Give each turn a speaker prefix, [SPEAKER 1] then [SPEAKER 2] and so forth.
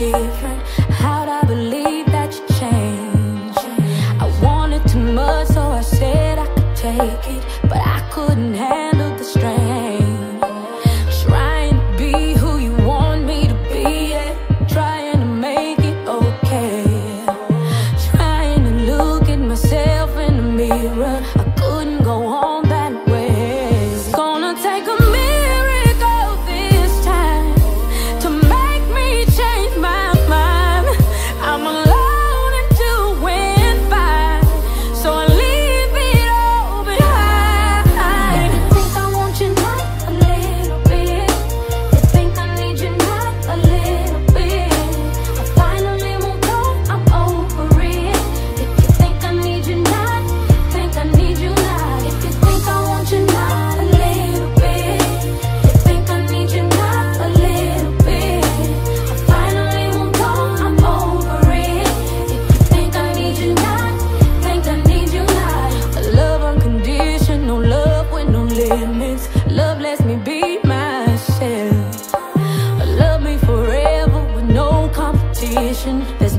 [SPEAKER 1] different. How'd I believe that you changed? I wanted too much, so I said I could take it. limits. Love lets me be myself. Love me forever with no competition. There's